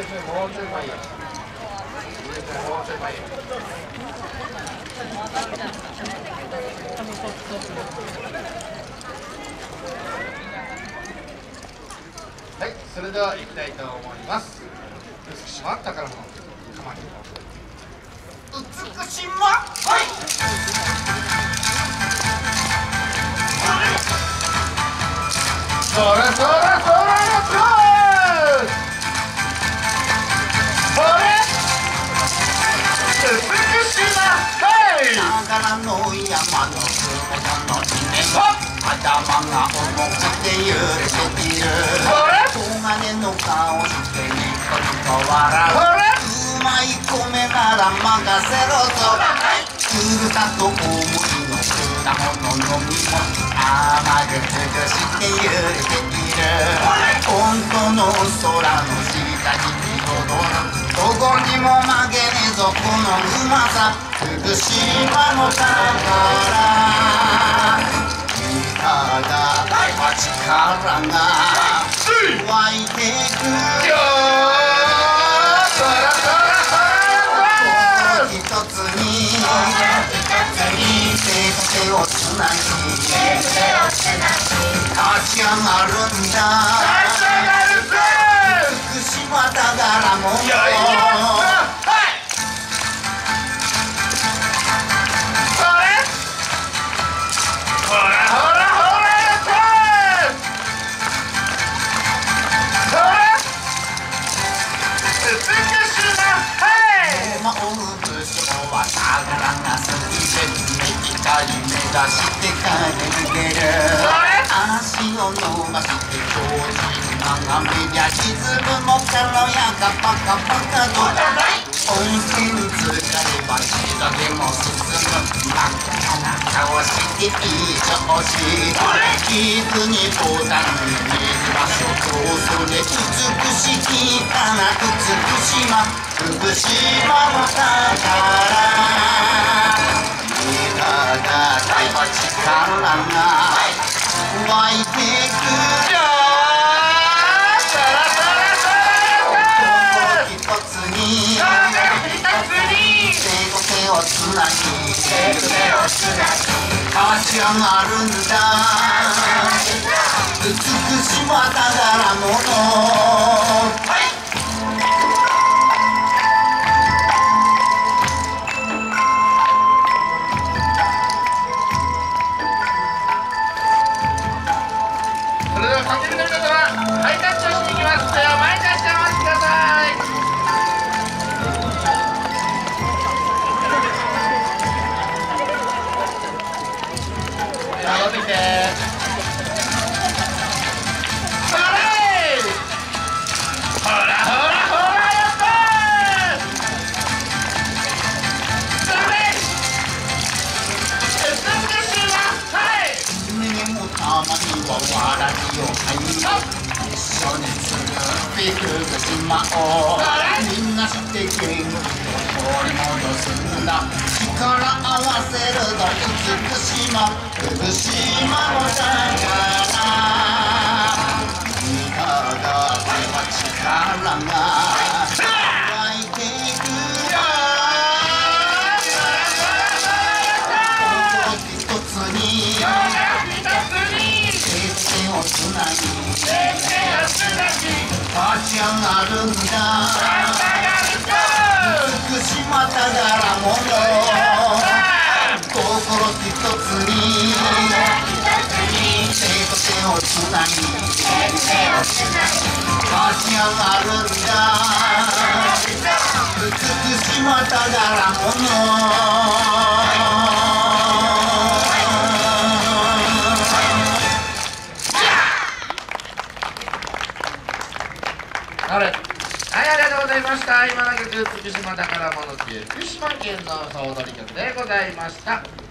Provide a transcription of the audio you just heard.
すねもうちょい前やもうちょい前はい。それでは行きたいと思います。美島宝物釜に美しま。はい。それそれの山の雲の稲が頭が重くて揺れている黄金の顔してニコニコ笑ううまい米なら任せろとふるさと思いの果物の実も甘くつくして揺れている。本当けねえぞこのうまさ福島の宝いかが力が湧いてくるよそらそらそらそら一つに手と手をつなぎ立ち上がるんだ出して帰れる。足を伸ばして強靭眺めりゃ沈むも軽やかパカパカと温泉疲れば膝でも進む真っ赤な顔していい調子傷にボタンに水は所長それ美しきかな美しま福島の宝いかが大は力が湧いてくる。よーそらそらそら一つにそら一つに手と手をつなぎ手と手をつなぎ立ち上がるんだ美しま宝物はい戻ってきてそれほらほらほらやったそれ美しいなはい夢もたまには笑いを買い一緒に作って福島をみんなして元気を取り戻すんだ力合わせると美しま福島の宝いかが手は力が湧いてくる一つに手をつなぎ立ち上がるんだと手をつなぎ立ち上がるんだ福島宝あれはい、ありがとうございました。今の曲、福島宝物っていう福島県の総踊り曲でございました。